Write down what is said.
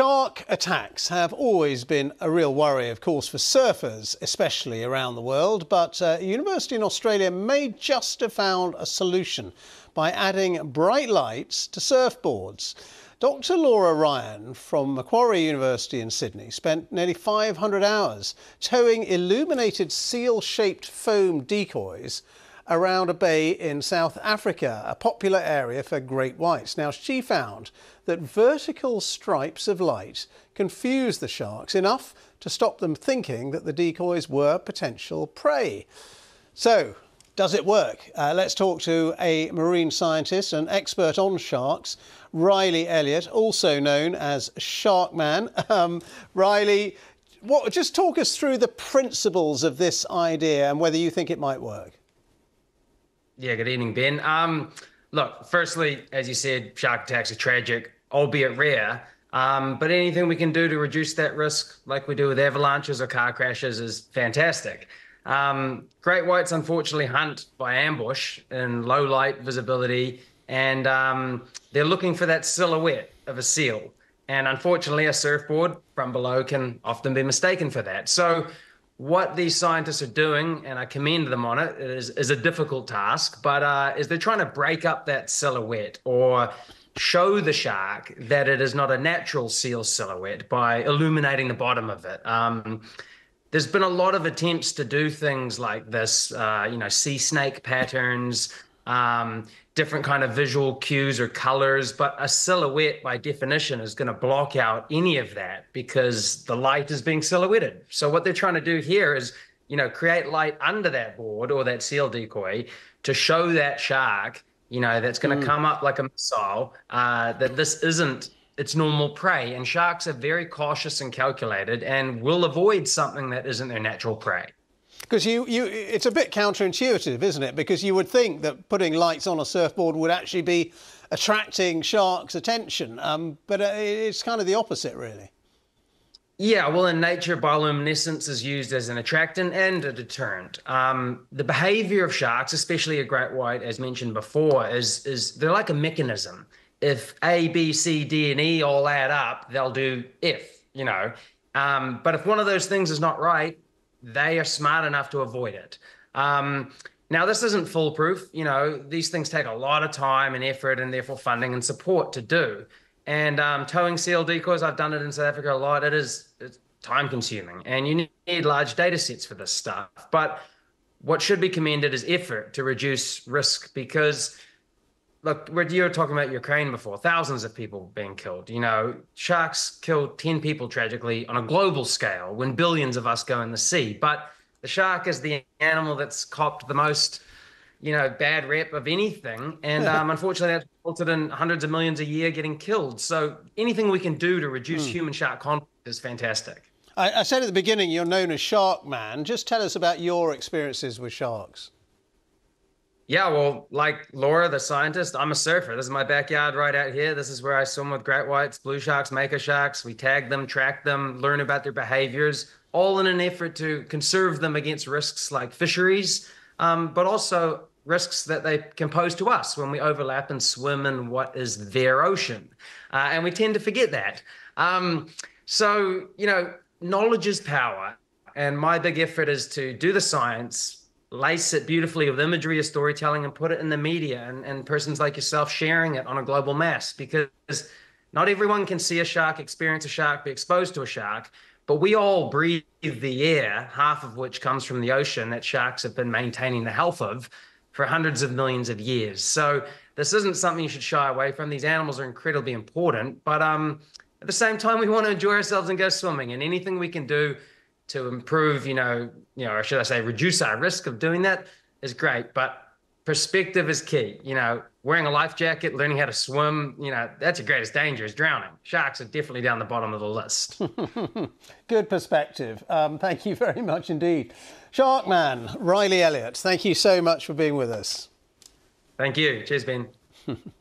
Shark attacks have always been a real worry, of course, for surfers, especially around the world. But uh, a university in Australia may just have found a solution by adding bright lights to surfboards. Dr. Laura Ryan from Macquarie University in Sydney spent nearly 500 hours towing illuminated seal shaped foam decoys around a bay in South Africa, a popular area for great whites. Now, she found that vertical stripes of light confuse the sharks enough to stop them thinking that the decoys were potential prey. So, does it work? Uh, let's talk to a marine scientist and expert on sharks, Riley Elliott, also known as Sharkman. Um, Riley, what, just talk us through the principles of this idea and whether you think it might work. Yeah, good evening, Ben. Um, look, firstly, as you said, shark attacks are tragic, albeit rare. Um, but anything we can do to reduce that risk, like we do with avalanches or car crashes, is fantastic. Um, great whites unfortunately hunt by ambush in low light visibility, and um, they're looking for that silhouette of a seal. And unfortunately, a surfboard from below can often be mistaken for that. So what these scientists are doing, and I commend them on it, is, is a difficult task, but uh, is they're trying to break up that silhouette or show the shark that it is not a natural seal silhouette by illuminating the bottom of it. Um, there's been a lot of attempts to do things like this, uh, you know, sea snake patterns, um, different kind of visual cues or colors but a silhouette by definition is going to block out any of that because the light is being silhouetted. So what they're trying to do here is you know create light under that board or that seal decoy to show that shark you know that's going to mm. come up like a missile uh, that this isn't its normal prey. And sharks are very cautious and calculated and will avoid something that isn't their natural prey because you, you, it's a bit counterintuitive, isn't it? Because you would think that putting lights on a surfboard would actually be attracting sharks' attention, um, but uh, it's kind of the opposite, really. Yeah, well, in nature, bioluminescence is used as an attractant and a deterrent. Um, the behavior of sharks, especially a great white, as mentioned before, is is they're like a mechanism. If A, B, C, D, and E all add up, they'll do F. You know, um, but if one of those things is not right, they are smart enough to avoid it. Um, now, this isn't foolproof. You know, these things take a lot of time and effort and therefore funding and support to do. And um, towing seal decoys, I've done it in South Africa a lot. It is time consuming and you need large data sets for this stuff. But what should be commended is effort to reduce risk because look, you were talking about Ukraine before, thousands of people being killed. You know, sharks kill 10 people tragically on a global scale when billions of us go in the sea. But the shark is the animal that's copped the most, you know, bad rep of anything. And um, unfortunately, that's resulted in hundreds of millions a year getting killed. So anything we can do to reduce mm. human shark conflict is fantastic. I, I said at the beginning, you're known as Shark Man. Just tell us about your experiences with sharks. Yeah, well, like Laura, the scientist, I'm a surfer. This is my backyard right out here. This is where I swim with great whites, blue sharks, mako sharks. We tag them, track them, learn about their behaviors, all in an effort to conserve them against risks like fisheries, um, but also risks that they can pose to us when we overlap and swim in what is their ocean. Uh, and we tend to forget that. Um, so, you know, knowledge is power. And my big effort is to do the science, lace it beautifully with imagery or storytelling and put it in the media and, and persons like yourself sharing it on a global mass because not everyone can see a shark, experience a shark, be exposed to a shark, but we all breathe the air, half of which comes from the ocean that sharks have been maintaining the health of for hundreds of millions of years. So this isn't something you should shy away from. These animals are incredibly important, but um, at the same time, we want to enjoy ourselves and go swimming. And anything we can do to improve, you know, you know, or should I say, reduce our risk of doing that is great. But perspective is key. You know, wearing a life jacket, learning how to swim, you know, that's your greatest danger is drowning. Sharks are definitely down the bottom of the list. Good perspective. Um, thank you very much indeed. Sharkman, Riley Elliott, thank you so much for being with us. Thank you. Cheers, Ben.